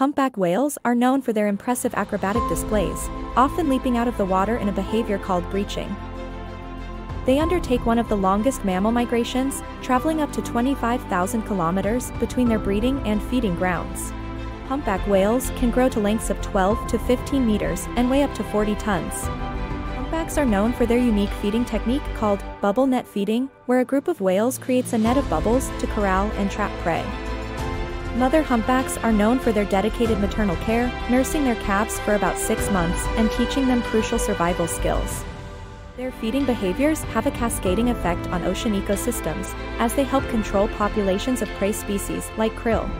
Humpback whales are known for their impressive acrobatic displays, often leaping out of the water in a behavior called breaching. They undertake one of the longest mammal migrations, traveling up to 25,000 kilometers between their breeding and feeding grounds. Humpback whales can grow to lengths of 12 to 15 meters and weigh up to 40 tons. Humpbacks are known for their unique feeding technique called bubble net feeding, where a group of whales creates a net of bubbles to corral and trap prey. Mother humpbacks are known for their dedicated maternal care, nursing their calves for about six months and teaching them crucial survival skills. Their feeding behaviors have a cascading effect on ocean ecosystems, as they help control populations of prey species like krill.